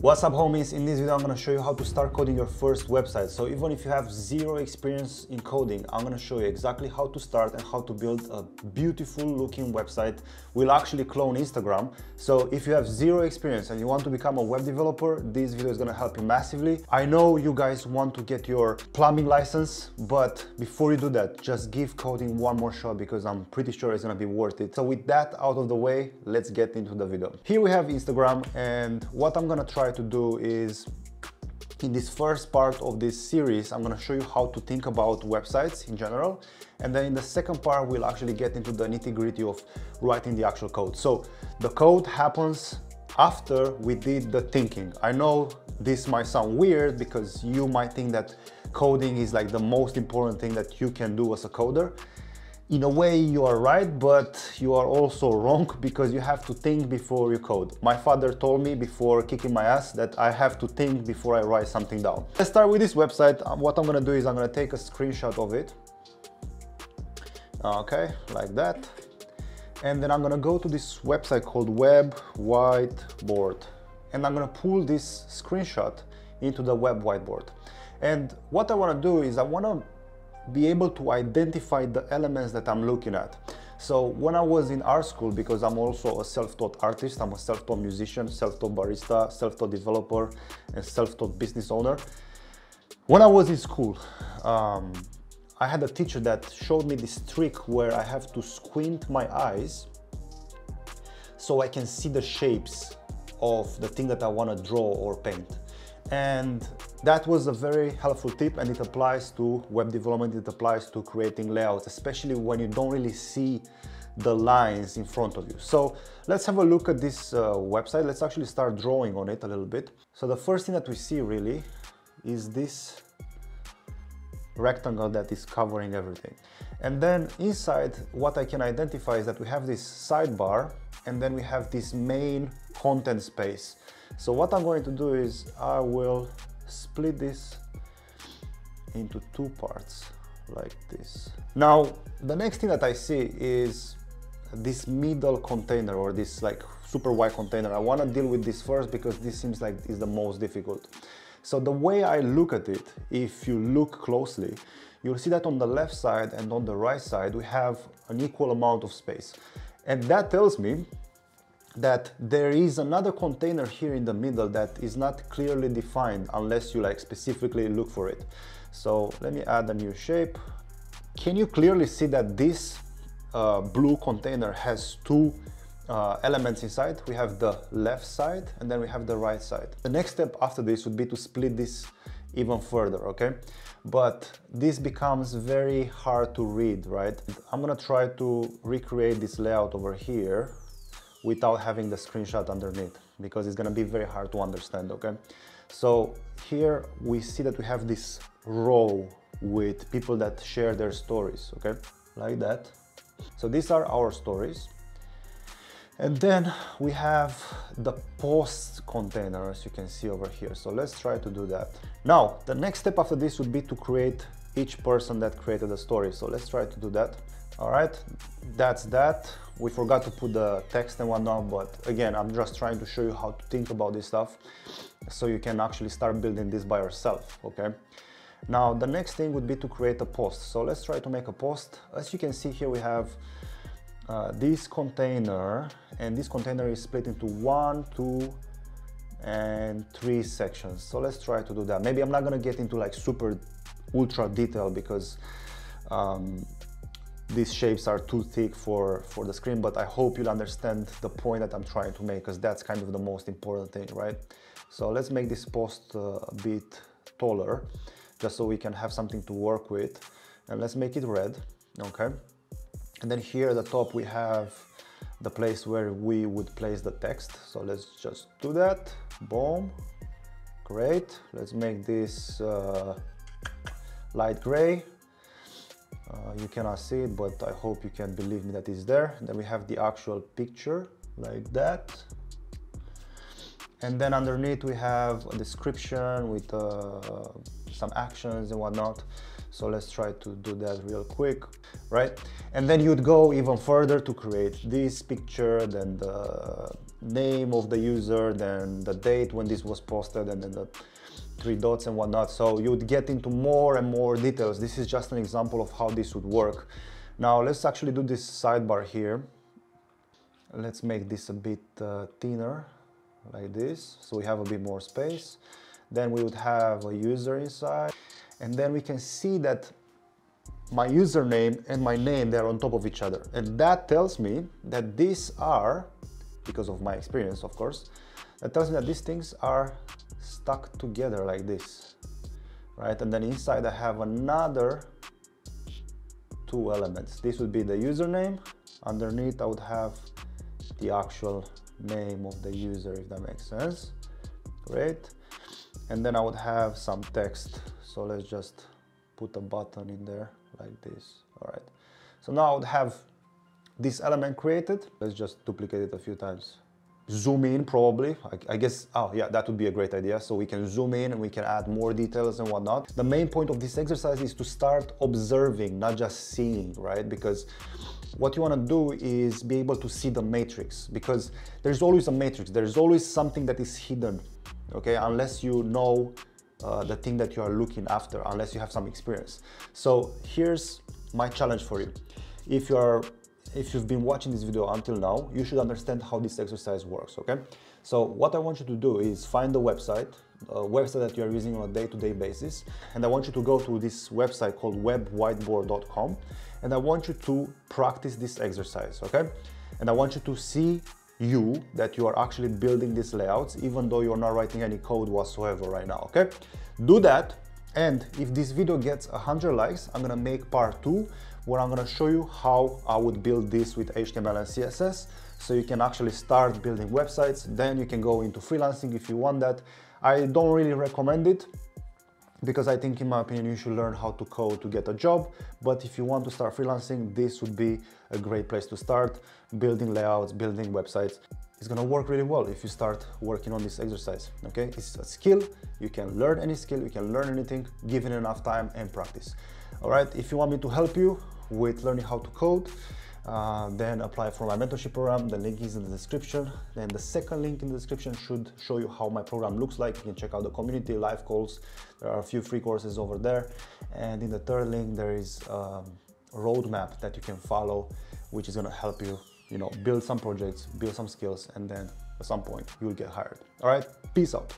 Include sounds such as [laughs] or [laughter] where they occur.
What's up homies? In this video I'm gonna show you how to start coding your first website. So even if you have zero experience in coding, I'm gonna show you exactly how to start and how to build a beautiful looking website. We'll actually clone Instagram. So if you have zero experience and you want to become a web developer, this video is gonna help you massively. I know you guys want to get your plumbing license, but before you do that, just give coding one more shot because I'm pretty sure it's gonna be worth it. So with that out of the way, let's get into the video. Here we have Instagram and what I'm gonna try to do is in this first part of this series, I'm gonna show you how to think about websites in general. And then in the second part, we'll actually get into the nitty gritty of writing the actual code. So the code happens after we did the thinking. I know this might sound weird because you might think that coding is like the most important thing that you can do as a coder in a way you are right, but you are also wrong [laughs] because you have to think before you code. My father told me before kicking my ass that I have to think before I write something down. Let's start with this website. Um, what I'm gonna do is I'm gonna take a screenshot of it. Okay, like that. And then I'm gonna go to this website called Web Whiteboard. And I'm gonna pull this screenshot into the Web Whiteboard. And what I wanna do is I wanna be able to identify the elements that I'm looking at. So when I was in art school, because I'm also a self-taught artist, I'm a self-taught musician, self-taught barista, self-taught developer, and self-taught business owner. When I was in school, um, I had a teacher that showed me this trick where I have to squint my eyes so I can see the shapes of the thing that I want to draw or paint. And that was a very helpful tip and it applies to web development, it applies to creating layouts, especially when you don't really see the lines in front of you. So let's have a look at this uh, website. Let's actually start drawing on it a little bit. So the first thing that we see really is this rectangle that is covering everything. And then inside what I can identify is that we have this sidebar and then we have this main content space. So what I'm going to do is I will split this into two parts like this. Now, the next thing that I see is this middle container or this like super wide container. I want to deal with this first because this seems like is the most difficult. So the way I look at it, if you look closely, you'll see that on the left side and on the right side, we have an equal amount of space. And that tells me that there is another container here in the middle that is not clearly defined unless you like specifically look for it. So let me add a new shape. Can you clearly see that this uh, blue container has two uh, elements inside? We have the left side and then we have the right side. The next step after this would be to split this even further, okay? But this becomes very hard to read, right? I'm gonna try to recreate this layout over here without having the screenshot underneath because it's gonna be very hard to understand, okay? So here we see that we have this row with people that share their stories, okay? Like that. So these are our stories. And then we have the post container, as you can see over here. So let's try to do that. Now, the next step after this would be to create each person that created a story. So let's try to do that. All right, that's that. We forgot to put the text and whatnot, but again, I'm just trying to show you how to think about this stuff so you can actually start building this by yourself, okay? Now, the next thing would be to create a post. So let's try to make a post. As you can see here, we have uh, this container and this container is split into one, two, and three sections. So let's try to do that. Maybe I'm not gonna get into like super ultra detail because um, these shapes are too thick for, for the screen, but I hope you'll understand the point that I'm trying to make because that's kind of the most important thing, right? So let's make this post uh, a bit taller just so we can have something to work with. And let's make it red, okay? And then here at the top we have the place where we would place the text. So let's just do that, boom, great. Let's make this uh, light gray you cannot see it, but I hope you can believe me that it's there. Then we have the actual picture like that. And then underneath we have a description with uh, some actions and whatnot. So let's try to do that real quick, right? And then you'd go even further to create this picture, then the name of the user, then the date when this was posted, and then the three dots and whatnot. So you'd get into more and more details. This is just an example of how this would work. Now let's actually do this sidebar here. Let's make this a bit uh, thinner like this. So we have a bit more space. Then we would have a user inside and then we can see that my username and my name, they're on top of each other. And that tells me that these are, because of my experience, of course, that tells me that these things are stuck together like this, right? And then inside I have another two elements. This would be the username. Underneath I would have the actual name of the user, if that makes sense. Great. And then I would have some text. So let's just put a button in there like this. All right. So now I would have this element created. Let's just duplicate it a few times zoom in probably. I, I, guess, oh yeah, that would be a great idea. So we can zoom in and we can add more details and whatnot. The main point of this exercise is to start observing, not just seeing, right? Because what you want to do is be able to see the matrix because there's always a matrix. There's always something that is hidden, okay? Unless you know uh, the thing that you are looking after, unless you have some experience. So here's my challenge for you. If you are if you've been watching this video until now, you should understand how this exercise works, okay? So what I want you to do is find the website, a website that you're using on a day-to-day -day basis, and I want you to go to this website called webwhiteboard.com, and I want you to practice this exercise, okay? And I want you to see you that you are actually building these layouts, even though you're not writing any code whatsoever right now, okay? Do that, and if this video gets 100 likes, I'm gonna make part two where I'm gonna show you how I would build this with HTML and CSS so you can actually start building websites. Then you can go into freelancing if you want that. I don't really recommend it because I think in my opinion you should learn how to code to get a job but if you want to start freelancing this would be a great place to start building layouts building websites it's gonna work really well if you start working on this exercise okay? It's a skill. You can learn any skill. You can learn anything. Given enough time and practice. All right if you want me to help you with learning how to code uh, then apply for my mentorship program. The link is in the description. Then the second link in the description should show you how my program looks like. You can check out the community live calls. There are a few free courses over there. And in the third link there is a roadmap that you can follow which is going to help you you know, build some projects, build some skills, and then at some point you'll get hired. All right, peace out.